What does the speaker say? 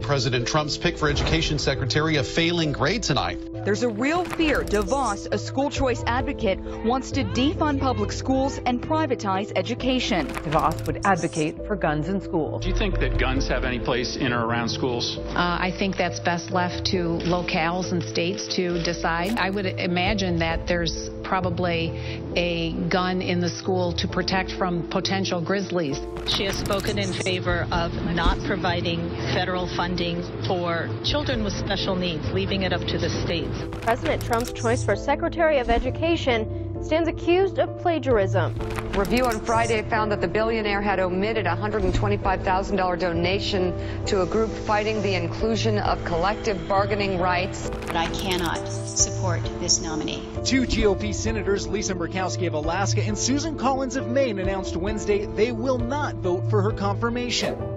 President Trump's pick for education secretary a failing grade tonight. There's a real fear DeVos, a school choice advocate, wants to defund public schools and privatize education. DeVos would advocate for guns in schools. Do you think that guns have any place in or around schools? Uh, I think that's best left to locales and states to decide. I would imagine that there's probably a gun in the school to protect from potential grizzlies. She has spoken in favor of not providing federal funding for children with special needs, leaving it up to the states. President Trump's choice for Secretary of Education stands accused of plagiarism. Review on Friday found that the billionaire had omitted a $125,000 donation to a group fighting the inclusion of collective bargaining rights. But I cannot support this nominee. Two GOP senators, Lisa Murkowski of Alaska and Susan Collins of Maine, announced Wednesday they will not vote for her confirmation.